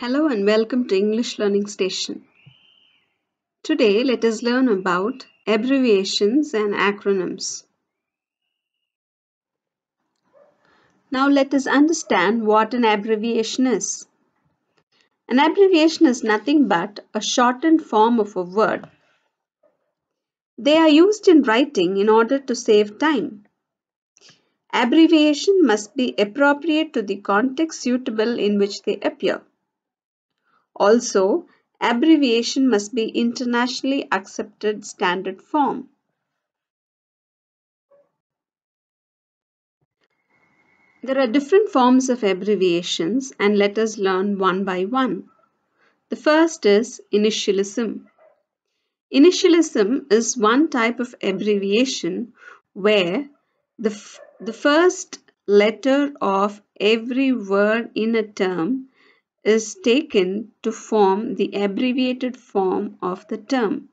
Hello and welcome to English Learning Station. Today let us learn about abbreviations and acronyms. Now let us understand what an abbreviation is. An abbreviation is nothing but a shortened form of a word. They are used in writing in order to save time. Abbreviation must be appropriate to the context suitable in which they appear. Also, abbreviation must be internationally accepted standard form. There are different forms of abbreviations and let us learn one by one. The first is initialism. Initialism is one type of abbreviation where the, the first letter of every word in a term is taken to form the abbreviated form of the term.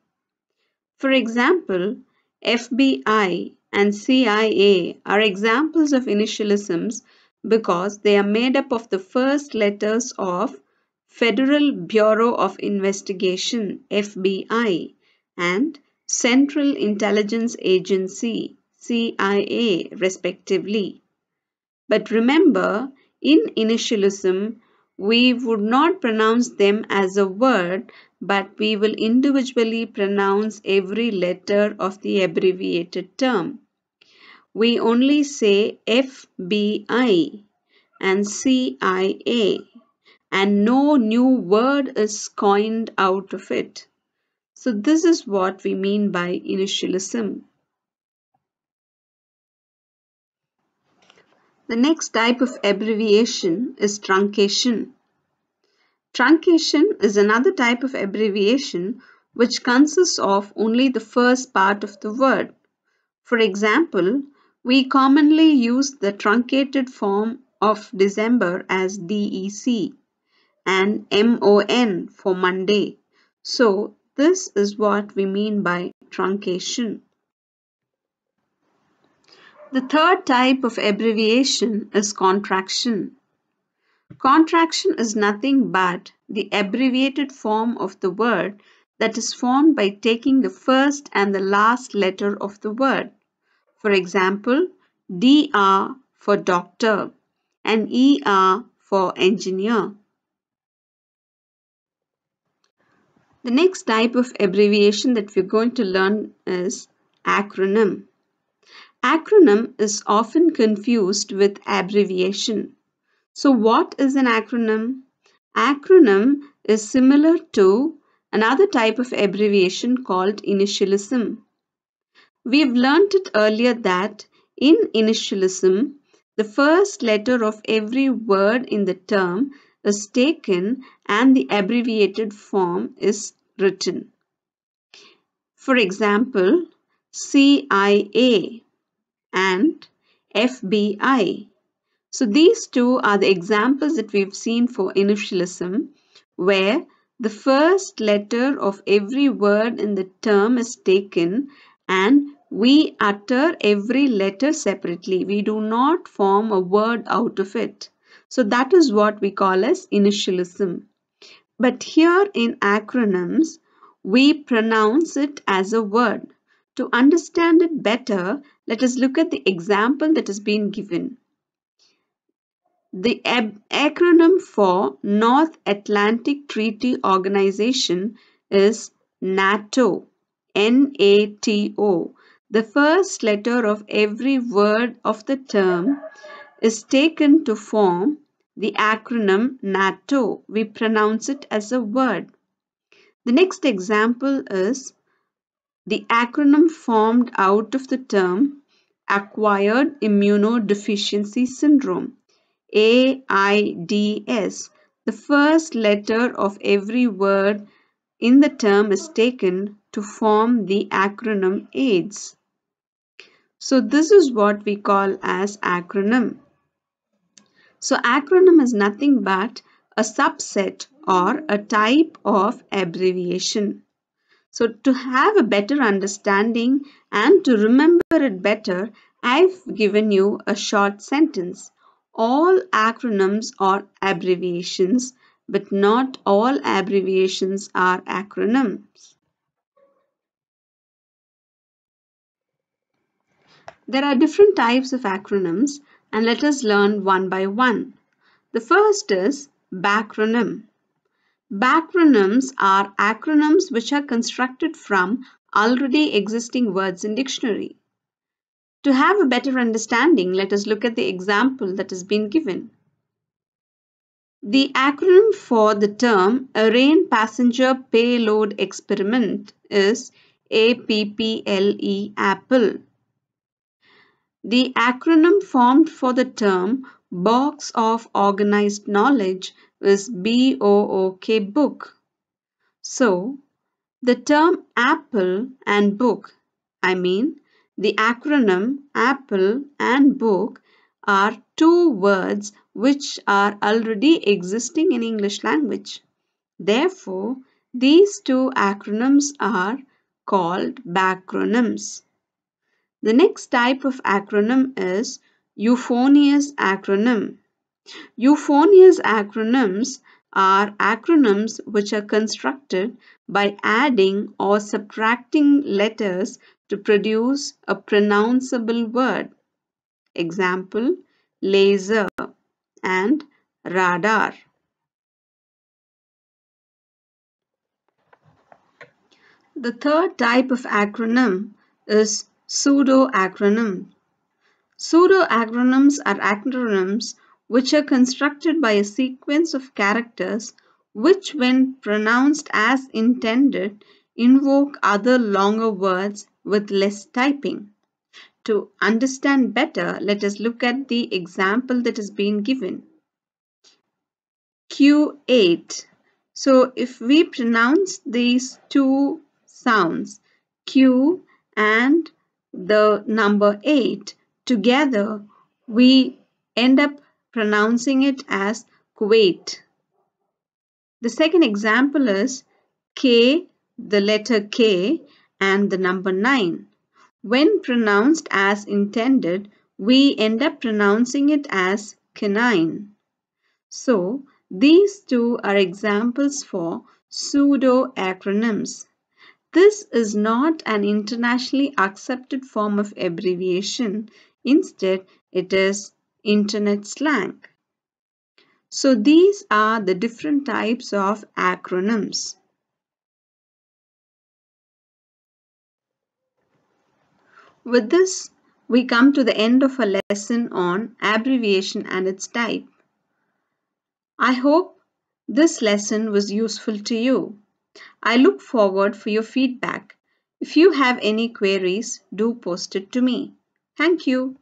For example, FBI and CIA are examples of initialisms because they are made up of the first letters of Federal Bureau of Investigation FBI and Central Intelligence Agency CIA respectively. But remember, in initialism, we would not pronounce them as a word, but we will individually pronounce every letter of the abbreviated term. We only say FBI and CIA and no new word is coined out of it. So this is what we mean by initialism. The next type of abbreviation is truncation. Truncation is another type of abbreviation which consists of only the first part of the word. For example, we commonly use the truncated form of December as DEC and MON for Monday. So, this is what we mean by truncation. The third type of abbreviation is contraction. Contraction is nothing but the abbreviated form of the word that is formed by taking the first and the last letter of the word. For example, DR for doctor and ER for engineer. The next type of abbreviation that we're going to learn is acronym. Acronym is often confused with abbreviation. So what is an acronym? Acronym is similar to another type of abbreviation called initialism. We've learnt it earlier that in initialism, the first letter of every word in the term is taken and the abbreviated form is written. For example, CIA and FBI. So these two are the examples that we've seen for initialism where the first letter of every word in the term is taken and we utter every letter separately. We do not form a word out of it. So that is what we call as initialism. But here in acronyms, we pronounce it as a word. To understand it better, let us look at the example that has been given. The acronym for North Atlantic Treaty Organization is NATO. N-A-T-O. The first letter of every word of the term is taken to form the acronym NATO. We pronounce it as a word. The next example is the acronym formed out of the term Acquired Immunodeficiency Syndrome. AIDS. The first letter of every word in the term is taken to form the acronym AIDS. So this is what we call as acronym. So acronym is nothing but a subset or a type of abbreviation. So to have a better understanding and to remember it better, I've given you a short sentence all acronyms are abbreviations but not all abbreviations are acronyms. There are different types of acronyms and let us learn one by one. The first is backronym. Backronyms are acronyms which are constructed from already existing words in dictionary. To have a better understanding, let us look at the example that has been given. The acronym for the term Ariane Passenger Payload Experiment is APPLE Apple. The acronym formed for the term Box of Organized Knowledge is BOOK book. So, the term apple and book, I mean the acronym apple and book are two words which are already existing in English language. Therefore, these two acronyms are called backronyms. The next type of acronym is euphonious acronym. Euphonious acronyms are acronyms which are constructed by adding or subtracting letters to produce a pronounceable word. Example, laser and radar. The third type of acronym is Pseudo-acronyms are acronyms which are constructed by a sequence of characters which when pronounced as intended invoke other longer words with less typing. To understand better, let us look at the example that has been given. Q8. So if we pronounce these two sounds, Q and the number 8 together, we end up pronouncing it as Kuwait. The second example is K, the letter K and the number 9. When pronounced as intended, we end up pronouncing it as canine. So, these two are examples for pseudo-acronyms. This is not an internationally accepted form of abbreviation. Instead, it is internet slang. So these are the different types of acronyms. With this, we come to the end of a lesson on abbreviation and its type. I hope this lesson was useful to you. I look forward for your feedback. If you have any queries, do post it to me. Thank you.